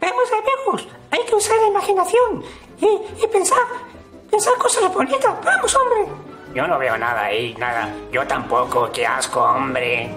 Vemos espejos. Hay que usar la imaginación y, y pensar, pensar cosas bonitas. Vamos, hombre. Yo no veo nada ahí, nada. Yo tampoco, qué asco, hombre.